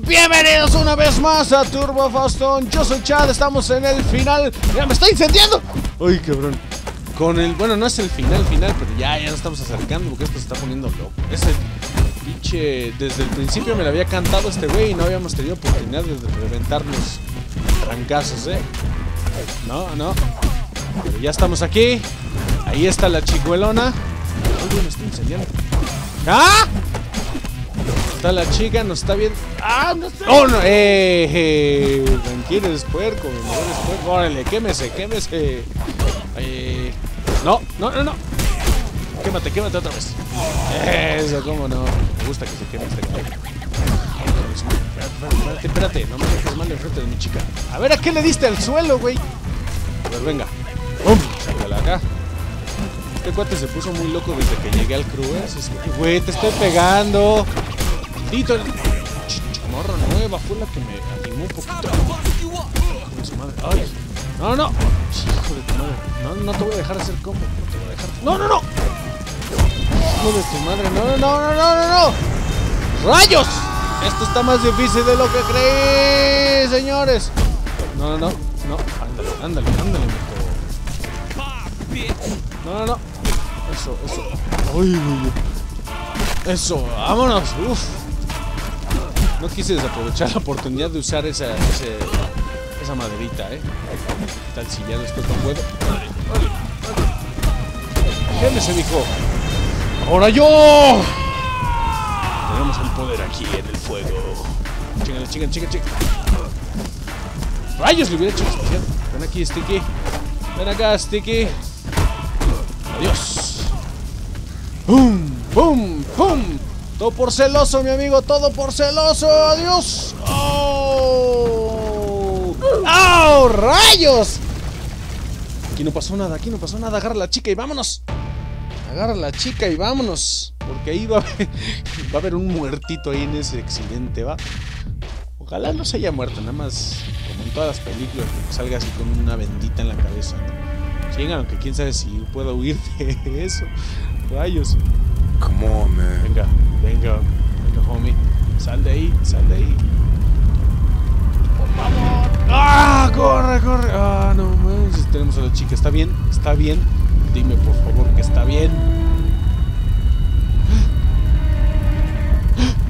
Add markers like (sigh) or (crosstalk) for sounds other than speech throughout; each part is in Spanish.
Bienvenidos una vez más a Turbo Faston. Yo soy Chad, estamos en el final. ¡Ya me está incendiando! ¡Ay, cabrón! Con el. Bueno, no es el final, final, pero ya, ya nos estamos acercando porque esto se está poniendo loco. Ese pinche. Desde el principio me lo había cantado este güey y no habíamos tenido oportunidad de reventarnos trancazos, ¿eh? No, no. Ya estamos aquí. Ahí está la chicuelona. Uy, me estoy incendiando. ¡Ah! Está la chica, nos está viendo. ¡Ah! No. ¡Oh, no! ¡Eh! eh tranquilo, es puerco, puerco. Órale, quémese, quémese. Eh, no, no, no, no. Quémate, quémate otra vez. Eso, cómo no. Me gusta que se queme este cabrón. Espérate, espérate, no me dejes mal enfrente de mi chica. A ver, ¿a qué le diste al suelo, güey? A ver, venga. ¡Pum! Sácala acá. Este cuate se puso muy loco desde que llegué al crew, ¿eh? Güey, te estoy pegando. Tito. Morro nueva fue la que me animó un poquito. Ay. No, no. Hijo de tu madre. No, no te voy a dejar hacer combo. No te voy a dejar. No, no, no. Hijo de tu madre. No, no, no, no, no, no. ¡Rayos! Esto está más difícil de lo que creí, señores. No, no, no. No. Ándale, ándale, ándale, No, no, no. Eso, eso. Uy, Eso, vámonos. Uf. No quise desaprovechar la oportunidad de usar esa, ese, esa maderita, ¿eh? Tal si ya después no puedo. Quédese, mijo. ¡Ahora yo! Tenemos el poder aquí en el fuego. Chíngale, chingan, chingan, chingan. ¡Rayos! Le hubiera hecho especial. Ven aquí, Sticky. Ven acá, Sticky. Adiós. ¡Pum! ¡Pum! ¡Pum! Todo por celoso, mi amigo. Todo por celoso. Adiós. ¡Oh! ¡Oh! ¡Rayos! Aquí no pasó nada. Aquí no pasó nada. Agarra la chica y vámonos. Agarra la chica y vámonos. Porque ahí va a, haber, va a haber un muertito ahí en ese accidente, ¿va? Ojalá no se haya muerto. Nada más, como en todas las películas, que salga así con una bendita en la cabeza. Sí, aunque quién sabe si puedo huir de eso. Rayos. Come on, man. Venga, venga, venga, homie. Sal de ahí, sal de ahí. Por favor. ¡Ah! ¡Corre, corre! ¡Ah, no manches! Tenemos a la chica. ¿Está bien? ¿Está bien? Dime, por favor, que está bien.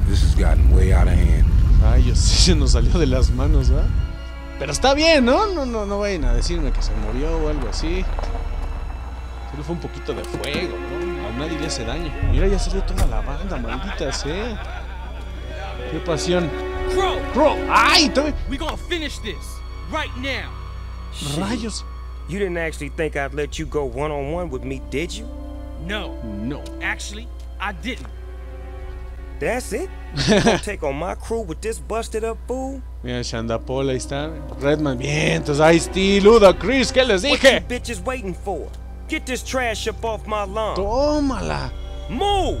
This has gotten way out of hand. Rayos, sí (laughs) se nos salió de las manos, ¿verdad? Pero está bien, ¿no? No, no, no vayan a decirme que se murió o algo así. Solo fue un poquito de fuego, ¿no? Nadie le hace daño. Mira, ya salió toda la banda, maldita sea. Qué pasión. Crow! Bro, ¡ay! Tome... We gonna finish this right now. Rayos. You didn't actually think I'd let you go one on one with me, did you? No, No. actually, I didn't. That's it? (laughs) Take on my crew with this busted up fool? Mira, Shandapol, ahí está. Redman, bien. Entonces, Ice-T, Luda, Chris, ¿qué les What you dije? bitches waiting for? Get this trash up off my lawn. Tómala. Move!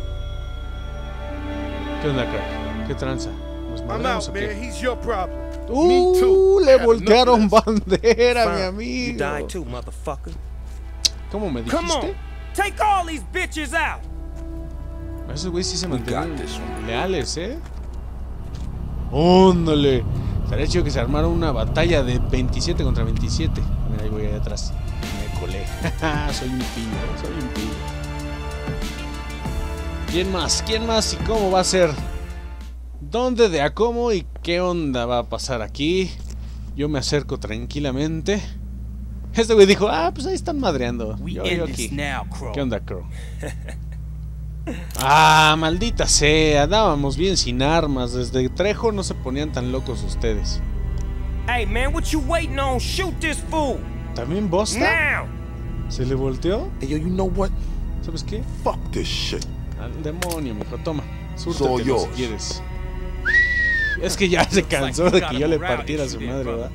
¿Qué onda, crack? ¿Qué tranza? ¿Nos I'm out, o qué? man. He's your problem. Uh, Me too. le voltearon bandera, mi Fine. You amigo. die too, motherfucker. ¿Cómo me Come dijiste? on! Take all these bitches out! Esos güeyes sí se mantienen leales, ¿eh? ¡Óndale! Estaría chido que se armara una batalla de 27 contra 27. Mira, ahí voy allá atrás. Colé. (laughs) soy un pillo, soy un pillo. ¿Quién más? ¿Quién más y cómo va a ser? ¿Dónde, de a cómo y qué onda va a pasar aquí? Yo me acerco tranquilamente. Este güey dijo, ah, pues ahí están madreando. We Yo, yo aquí. this now, Crow. ¿Qué onda, Crow? (laughs) Ah, maldita sea, andábamos bien sin armas. Desde Trejo no se ponían tan locos ustedes. Hey man, what you waiting on? Shoot this fool! ¿También Bosta? Now! ¿Se le volteó? Hey, yo, you know what? ¿Sabes qué? Fuck this shit. Al demonio, mijo, toma. all Súrtetelo si quieres. Es que ya se cansó de que yo le partiera a su madre, ¿verdad?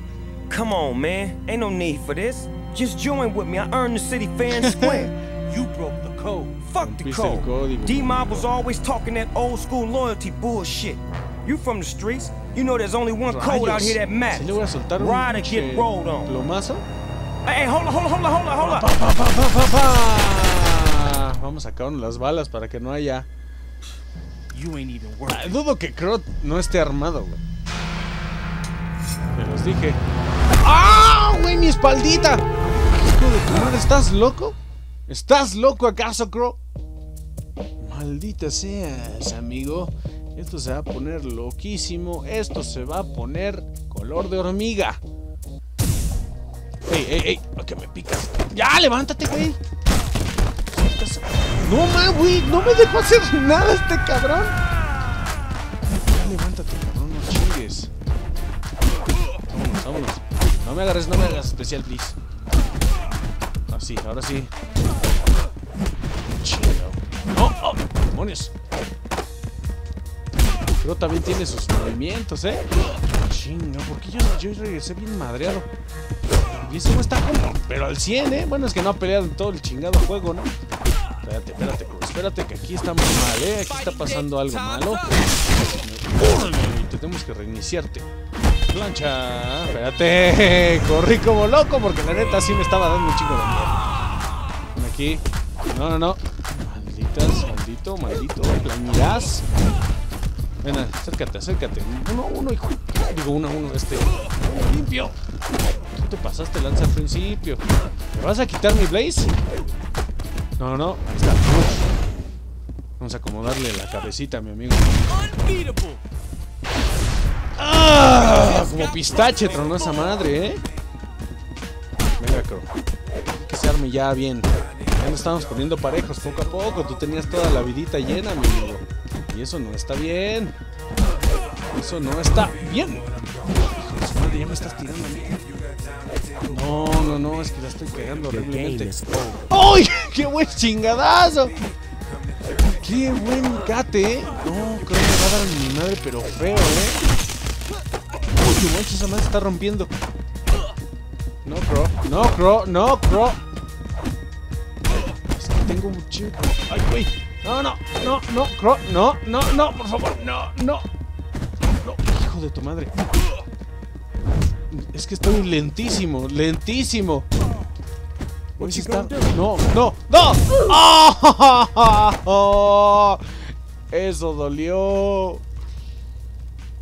Come on, man. Ain't no need for this. Just join with me. I earned the city fair and (laughs) square. You broke the code. Fuck the code. D-Mob was always talking that old school loyalty bullshit. You from the streets, you know there's only one code out here that ¿Sí matters. le a soltar un Ride or pinche get rolled on. plomazo? Hey, hold on, hold on, hold on, hold on, Pa, pa, pa. Vamos a sacar las balas para que no haya You ain't even worth Ah. Dudo que Crow no esté armado, güey. Te los dije. ¡Ah, güey, mi espaldita! Hijo de ¿estás loco? ¿Estás loco acaso, Crow? Maldita seas, amigo. Esto se va a poner loquísimo. Esto se va a poner color de hormiga. Ey, ey, ey, ¿por qué me picas? Ya, levántate, güey. No, ma, güey, no me dejó hacer nada este cabrón. Ya, levántate, cabrón, no chingues. Vámonos, vámonos. No me agarres, no me hagas especial, please. Así, ahora sí. Chingado. No, oh, demonios. Pero también tiene sus movimientos, ¿eh? Chinga, porque yo, yo regresé bien madreado. Y ese güey está como, pero al 100, ¿eh? Bueno, es que no ha peleado en todo el chingado juego, ¿no? Espérate, espérate, Cruz, espérate, que aquí estamos mal, ¿eh? Aquí está pasando algo malo. ¡Órale! Tenemos que reiniciarte. Plancha, espérate. (laughs) Corrí como loco porque la neta sí me estaba dando un chingo de miedo. Aquí. No, no, no. Malditas, maldito, maldito. Plañirás. Ven, acércate, acércate. Uno, uno, hijo. Digo, uno, uno, este. Limpio. Tú te pasaste lanza al principio. ¿Me vas a quitar mi blaze? No, no, ahí está. Vamos a acomodarle la cabecita mi amigo. ¡Ah! Como pistache tronó esa madre, ¿eh? Venga, Crow. Que se arme ya bien. Ya nos estamos poniendo parejos poco a poco. Tú tenías toda la vidita llena, mi amigo. Y eso no está bien. Eso no está bien. Hijo de su madre, ya me estás tirando. A. No, no, no, es que la estoy game horriblemente. ¡Ay! (laughs) ¡Qué buen chingadazo! ¡Qué buen cate, eh! No, creo que me va a dar en mi madre, pero feo, ¿eh? ¡Uy, qué manches, esa madre está rompiendo! No, Crow. No, Crow. No, Crow. Es que tengo un chingo. ¡Ay, güey! No, no, no, no, Crow. No, no, no, por favor. No, no. No, hijo de tu madre. Es que estoy lentísimo, lentísimo. Güey, sí está- No, no, no. ¡Ah! Eso dolió.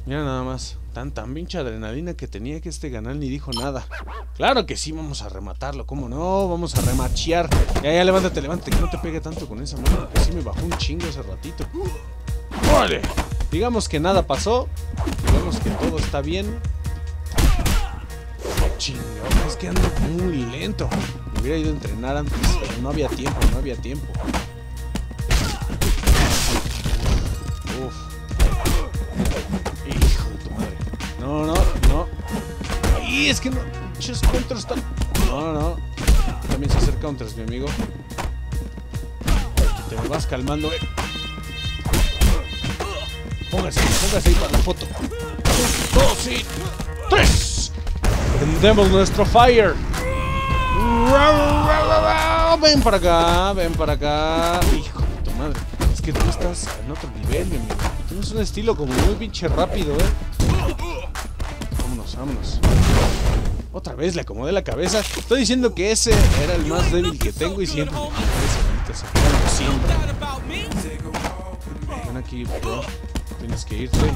Mira nada más. Tan, tan pinche adrenalina que tenía que este canal ni dijo nada. Claro que sí, vamos a rematarlo. ¿Cómo no? Vamos a remachear. Ya, ya, levántate, levántate. Que no te pegue tanto con esa mano. Que sí me bajó un chingo hace ratito. ¡Órale! Digamos que nada pasó. Digamos que todo está bien. Es que ando muy lento. Me hubiera ido a entrenar antes, pero no había tiempo, no había tiempo. Uf. Hijo de tu madre. No, no, no. Y es que no. Pinches contras están. No, no, no. También se acerca contras, mi amigo. Te me vas calmando, eh. Póngase, póngase ahí para la foto. Un, dos y tres. Prendemos nuestro fire. Ven para acá, ven para acá. Hijo de tu madre. Es que tú estás en otro nivel, mi amigo. Tienes un estilo como muy pinche rápido, eh. Vámonos, vámonos. Otra vez le acomodé la cabeza. Estoy diciendo que ese era el más débil que tengo y siempre. Ven aquí, bro. Tienes que irte.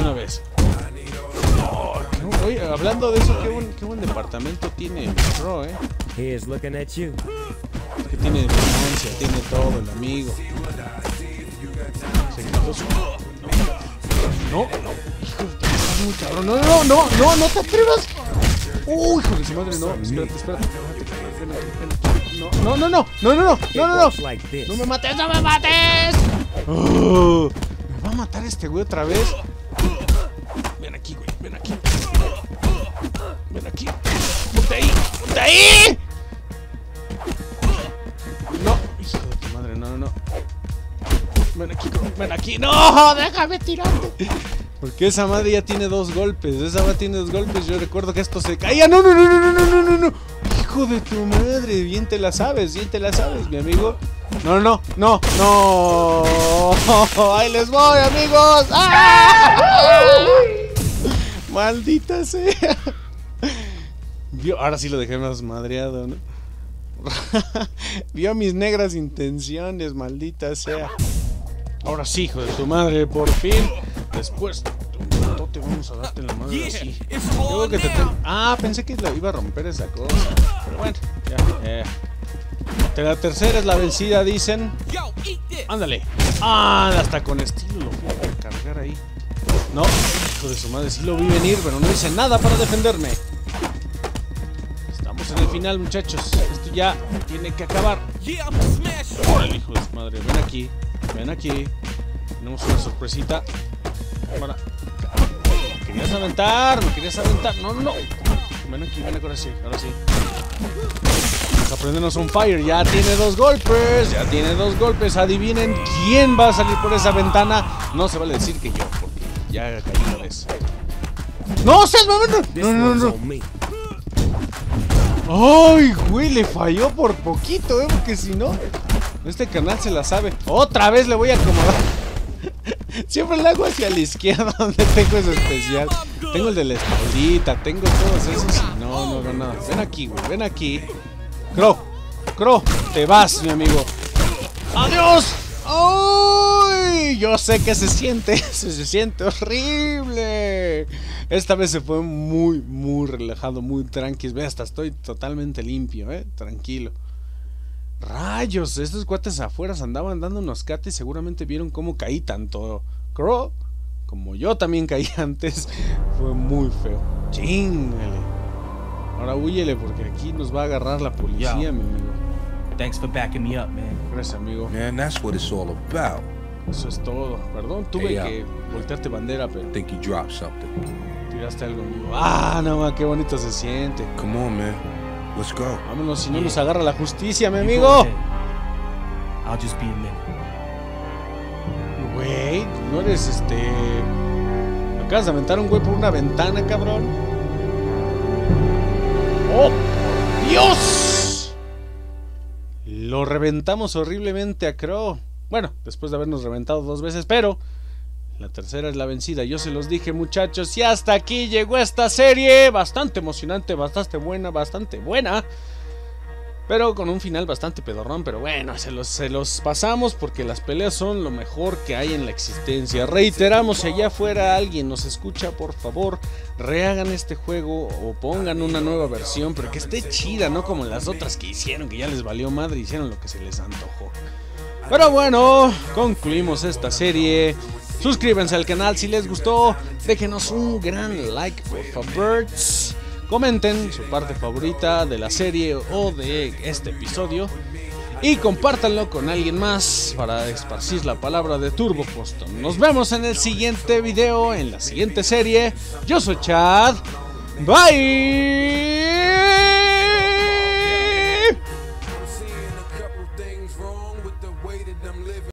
Una vez. Oye, hablando de eso, qué buen, qué buen departamento tiene el Pro, eh. Here's looking at you. Que tiene distancia, tiene todo, el amigo. Se quitó su- No, no, hijo muy cabrón. No, no, no, no, no te atrevas. Uy, hijo de su madre, no. Espérate, espérate. No, no, no, no, no, no, no, no, no, no. works like this. ¡No me mates, no me mates! Oh, ¿Me va a matar este güey otra vez? Ven aquí, ven aquí. ¡Ponte ahí! ¡Ponte ahí! No, hijo de tu madre, no, no, no. Ven aquí, ven aquí. ¡No! ¡Déjame tirarte! Porque esa madre ya tiene dos golpes. Esa madre tiene dos golpes. Yo recuerdo que esto se caía. ¡No, no, no, no, no, no, no, no! no! Hijo de tu madre. Bien te la sabes, bien te la sabes, mi amigo. No, no, no, no. (laughs) Ahí les voy, amigos. ¡Ah! Maldita sea. Vio- ahora sí lo dejé más madreado, ¿no? (laughs) Vio mis negras intenciones, maldita sea. Ahora sí, hijo de tu madre, por fin. Después, un te vamos a darte la madre así. It's Yo creo on que te now. ten- Ah, pensé que la iba a romper esa cosa. Pero bueno, ya. eh. La tercera es la vencida, dicen. Ándale. Ah, hasta con estilo lo a cargar ahí. No, hijo de su madre, sí lo vi venir, pero no hice nada para defenderme. Estamos en el final, muchachos. Esto ya tiene que acabar. Órale, hijo de su madre. Ven aquí. Ven aquí. Tenemos una sorpresita. Me querías aventar, me querías aventar. No, no. Ven aquí, ven aquí, ahora sí, ahora sí. Vamos a prendernos un fire. Ya tiene dos golpes. Ya tiene dos golpes. Adivinen quién va a salir por esa ventana. No se vale decir que yo, porque ya caí vez. ¡No, Selma! No, no, no. no. ¡Ay, güey! Le falló por poquito, ¿eh? Porque si no, este canal se la sabe. Otra vez le voy a acomodar. (laughs) Siempre le hago hacia la izquierda (laughs) donde tengo ese especial. Tengo el de la espaldita, tengo todos esos no, no, no, no. Ven aquí, güey, ven aquí. Crow, Crow, te vas, mi amigo. ¡Adiós! Yo sé que se siente, (laughs) se, se siente horrible. Esta vez se fue muy, muy relajado, muy tranquilo. Ve, hasta estoy totalmente limpio, ¿eh? Tranquilo. Rayos, estos cuates afuera andaban dando unos cates. Seguramente vieron cómo caí tanto Crow como yo también caí (laughs) antes. Fue muy feo. Chingale. Ahora huyele porque aquí nos va a agarrar la policía, mi amigo. Thanks for backing me up, man. Gracias, amigo. Man, that's what it's all about. Eso es todo. Perdón, tuve que voltearte bandera, pero I think you dropped something. tiraste algo, amigo. Ah, no, ma, qué bonito se siente. Come on, man. Let's go. Vámonos, si no nos agarra la justicia, mi amigo. I'll just be a minute. Güey, no eres este. ¿Me acabas de aventar un güey por una ventana, cabrón? ¡Oh, por Dios! Lo reventamos horriblemente a Crow. Bueno, después de habernos reventado dos veces, pero la tercera es la vencida. Yo se los dije, muchachos, y hasta aquí llegó esta serie. Bastante emocionante, bastante buena, bastante buena. Pero con un final bastante pedorrón, pero bueno, se los, se los pasamos porque las peleas son lo mejor que hay en la existencia. Reiteramos, si allá afuera alguien nos escucha, por favor, rehagan este juego o pongan una nueva versión, pero que esté chida, no como las otras que hicieron, que ya les valió madre, hicieron lo que se les antojó. Pero bueno, concluimos esta serie. Suscríbanse al canal si les gustó. Déjenos un gran like, por favor. Comenten su parte favorita de la serie o de este episodio. Y compártanlo con alguien más para esparcir la palabra de Turbo Boston. Nos vemos en el siguiente video, en la siguiente serie. Yo soy Chad. Bye.